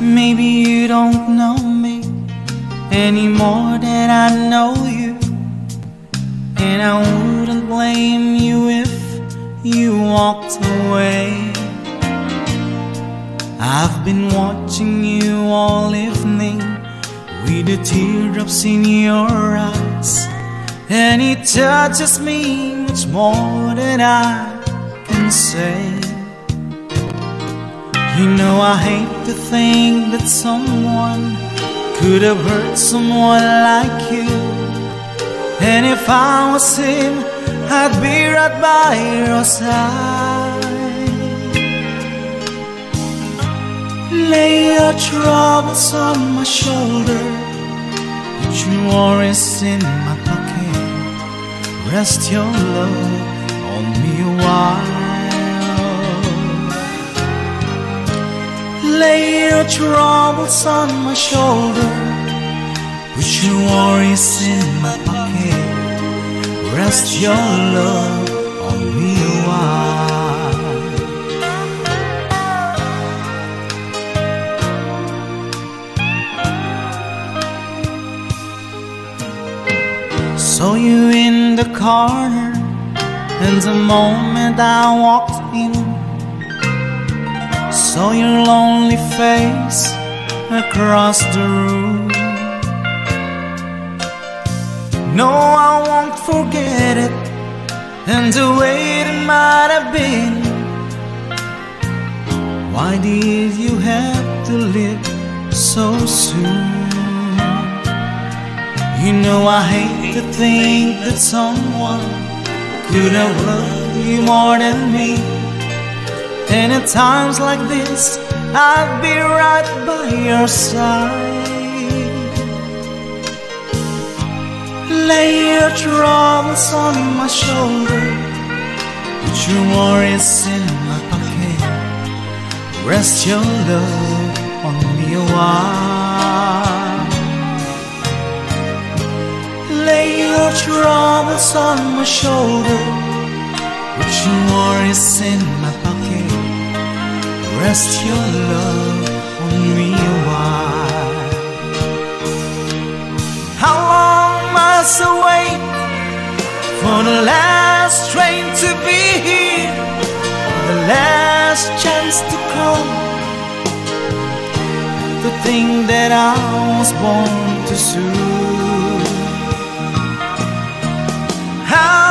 Maybe you don't know me any more than I know you. And I wouldn't blame you if you walked away. I've been watching you all evening with the teardrops in your eyes. And it touches me much more than I can say. You know, I hate to think that someone could have hurt someone like you. And if I was him, I'd be right by your side. Lay your troubles on my shoulder, put your worries in my pocket. Rest your love on me a while. Lay your troubles on my shoulder, put your worries in my pocket. Rest your love on me a while. Saw you in the corner, and the moment I walked in, saw your lonely face across the room. No, I won't forget it, and the way it might have been. Why did you have to leave so soon? You know I hate to think that someone could have loved you more than me. And at times like this, I'd be right by your side. Lay your troubles on my shoulder, put your worries in my pocket. Rest your love on me a while. Lay your troubles on my shoulder, put your worries in my pocket. Rest your love on me a while. How long must I wait for the last train to be here? The last chance to come. The thing that I was born to soothe. How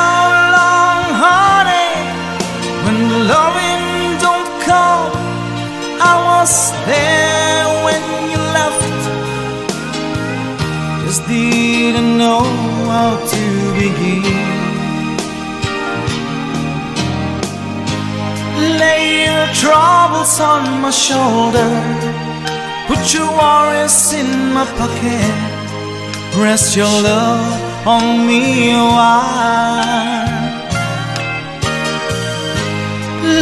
just didn't know how to begin. Lay your troubles on my shoulder, put your worries in my pocket, rest your love on me while.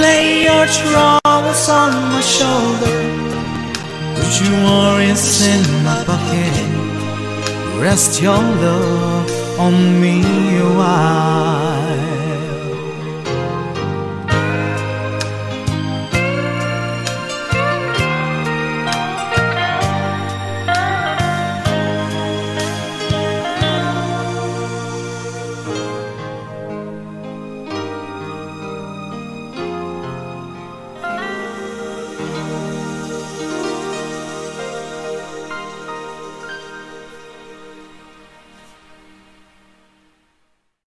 Lay your troubles on my shoulder, put your worries in my pocket, rest your love on me a while.